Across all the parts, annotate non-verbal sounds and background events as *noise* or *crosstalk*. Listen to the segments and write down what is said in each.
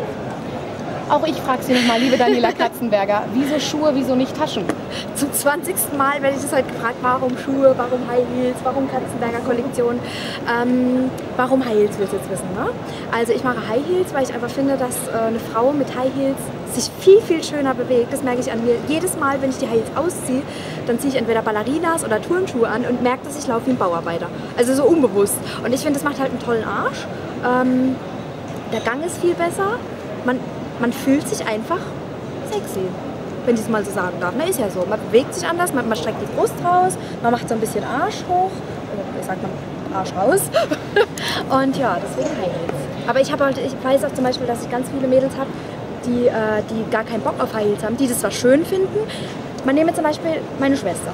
laufen. Auch ich frage Sie nochmal, liebe Daniela Katzenberger, *laughs* wieso Schuhe, wieso nicht Taschen? Zum 20. Mal werde ich das heute gefragt, warum Schuhe, warum High Heels, warum Katzenberger Kollektion. Ähm, warum High Heels willst du jetzt wissen, ne? Also ich mache High Heels, weil ich einfach finde, dass äh, eine Frau mit High Heels sich viel, viel schöner bewegt. Das merke ich an mir. Jedes Mal, wenn ich die High Heels ausziehe, dann ziehe ich entweder Ballerinas oder Turnschuhe an und merke, dass ich laufe wie ein Bauarbeiter. Also so unbewusst. Und ich finde, das macht halt einen tollen Arsch. Ähm, der Gang ist viel besser. Man man fühlt sich einfach sexy, wenn ich es mal so sagen darf. Na, ist ja so. Man bewegt sich anders, man, man streckt die Brust raus, man macht so ein bisschen Arsch hoch, oder sagt man Arsch raus. *laughs* Und ja, deswegen High Heels. Aber ich, halt, ich weiß auch zum Beispiel, dass ich ganz viele Mädels habe, die, äh, die gar keinen Bock auf High Heels haben, die das zwar schön finden. Man nehme zum Beispiel meine Schwester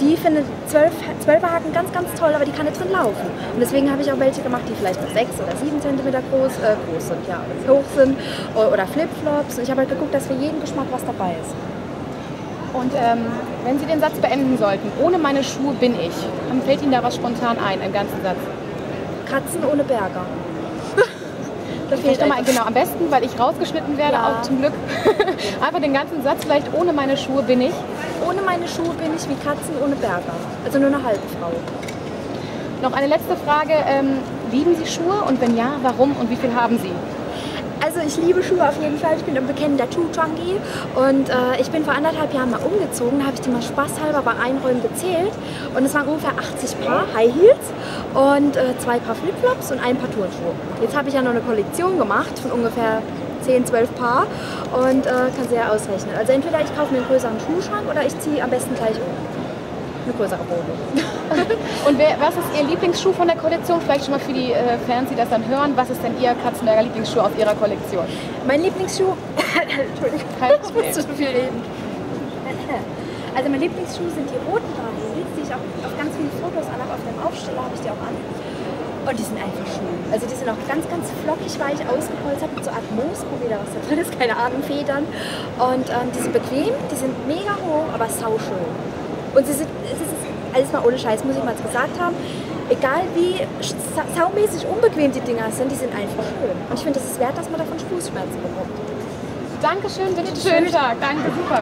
die findet 12, 12 Haken ganz, ganz toll, aber die kann nicht drin laufen. Und deswegen habe ich auch welche gemacht, die vielleicht nur 6 oder 7 cm groß, äh, groß sind, ja, hoch sind oder Flipflops. Und ich habe halt geguckt, dass für jeden Geschmack was dabei ist. Und ähm, wenn Sie den Satz beenden sollten, ohne meine Schuhe bin ich, dann fällt Ihnen da was spontan ein, im ganzen Satz? Katzen ohne Berger. Das vielleicht mal, genau, am besten, weil ich rausgeschnitten werde, ja. auch zum Glück. *laughs* Einfach den ganzen Satz vielleicht, ohne meine Schuhe bin ich. Ohne meine Schuhe bin ich wie Katzen ohne Berger. Also nur eine halbe Frau. Noch eine letzte Frage. Ähm, lieben Sie Schuhe und wenn ja, warum und wie viel haben Sie? Also ich liebe Schuhe auf jeden Fall. Ich bin ein bekennender Schuh-Junkie und äh, ich bin vor anderthalb Jahren mal umgezogen, habe ich die mal spaßhalber bei Einräumen gezählt und es waren ungefähr 80 Paar High Heels und äh, zwei Paar Flipflops und ein Paar Turnschuhe. Jetzt habe ich ja noch eine Kollektion gemacht von ungefähr 10, 12 Paar und äh, kann sehr ausrechnen. Also entweder ich kaufe mir einen größeren Schuhschrank oder ich ziehe am besten gleich um. Eine größere Wohnung. *laughs* und wer, was ist Ihr Lieblingsschuh von der Kollektion? Vielleicht schon mal für die äh, Fans, die das dann hören. Was ist denn Ihr Katzenberger Lieblingsschuh aus Ihrer Kollektion? Mein Lieblingsschuh... *laughs* Entschuldigung, ich muss zu viel reden. Also mein Lieblingsschuh sind die roten Heels, die ich auch auf ganz vielen Fotos an Auf dem Aufsteller habe ich die auch an. Und die sind einfach schön. Also die sind auch ganz, ganz flockig weich ausgepolstert mit so Art Moosprobe, was da drin ist, keine Ahnung, Federn. Und ähm, die sind bequem, die sind mega hoch, aber sauschön. Und sie sind, es ist alles mal ohne Scheiß, muss ich mal gesagt haben, egal wie saumäßig unbequem die Dinger sind, die sind einfach schön. Und ich finde, es ist wert, dass man davon Fußschmerzen bekommt. Dankeschön, einen schönen Tag. Danke, super.